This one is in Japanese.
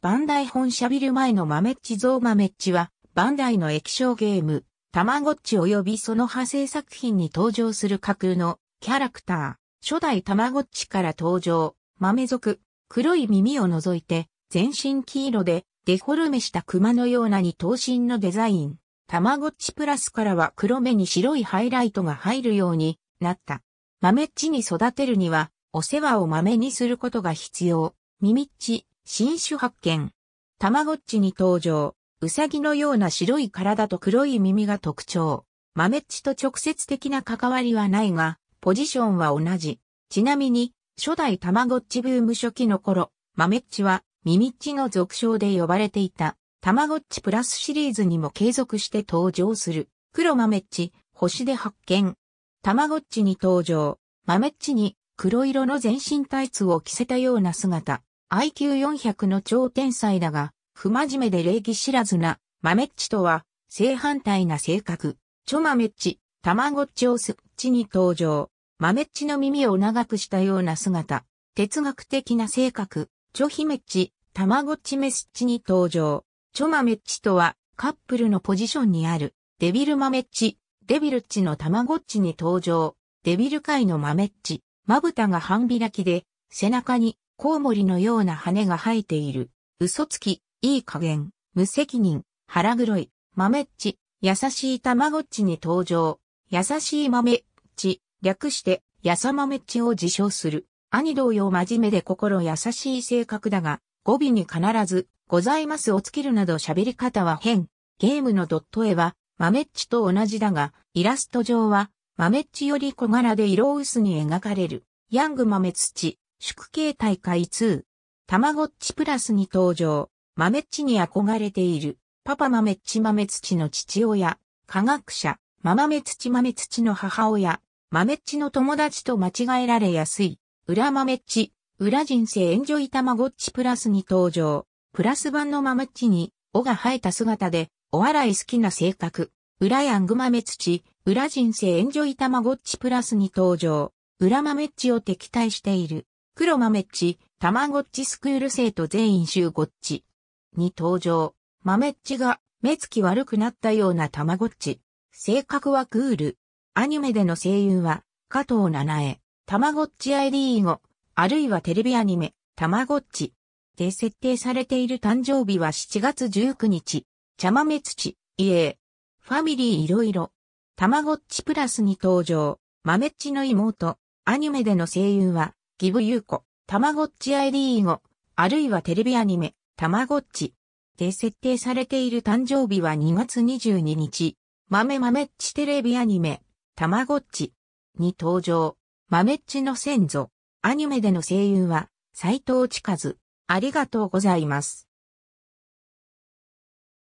バンダイ本社ビル前の豆っち像豆っちは、バンダイの液晶ゲーム、たまごっち及びその派生作品に登場する架空のキャラクター。初代たまごっちから登場、豆族、黒い耳を除いて、全身黄色でデフォルメした熊のようなに等身のデザイン。たまごっちプラスからは黒目に白いハイライトが入るようになった。豆っちに育てるには、お世話を豆にすることが必要。耳っち、新種発見。たまごっちに登場。うさぎのような白い体と黒い耳が特徴。豆っちと直接的な関わりはないが、ポジションは同じ。ちなみに、初代たまごっちブーム初期の頃、豆っちは、耳っちの俗称で呼ばれていた。たまごっちプラスシリーズにも継続して登場する。黒豆っち、星で発見。たまごっちに登場。豆っちに黒色の全身タイツを着せたような姿。IQ400 の超天才だが、不真面目で礼儀知らずな、豆っちとは、正反対な性格。ちょ豆っち、たまごっちをすっちに登場。豆っちの耳を長くしたような姿。哲学的な性格。ちょ姫っち、たまごっちメスっちに登場。ちょ豆っちとは、カップルのポジションにある。デビル豆っち、デビルっちのたまごっちに登場。デビル界の豆っち、まぶたが半開きで、背中にコウモリのような羽が生えている。嘘つき、いい加減、無責任、腹黒い、豆っち、優しいたまごっちに登場。優しい豆っち、略して、やさ豆っちを自称する。兄同様真面目で心優しい性格だが、語尾に必ず、ございますをつけるなど喋り方は変。ゲームのドット絵は、豆っちと同じだが、イラスト上は、豆っちより小柄で色薄に描かれる。ヤング豆土、宿系大会2。たまごっちプラスに登場。豆っちに憧れている。パパ豆っち豆土の父親。科学者。ママメ土豆土の母親。豆っちの友達と間違えられやすい。裏豆っち。裏人生エンジョイたまごっちプラスに登場。プラス版の豆っちに、尾が生えた姿で、お笑い好きな性格。裏ヤング豆土。裏人生エンジョイたまごっちプラスに登場。裏豆っちを敵対している。黒豆っち、たまごっちスクール生徒全員集ごっち。に登場。豆っちが目つき悪くなったようなたまごっち。性格はクール。アニメでの声優は加藤七重。たまごっち ID 語、あるいはテレビアニメ、たまごっち。で設定されている誕生日は7月19日。茶豆土、家。ファミリーいろいろ。たまごっちプラスに登場。豆っちの妹。アニメでの声優は、ギブユーコ。たまごっち ID 語、あるいはテレビアニメ、たまごっち。で設定されている誕生日は2月22日。豆豆っちテレビアニメ、たまごっち。に登場。豆っちの先祖。アニメでの声優は、斎藤千和。ありがとうございます。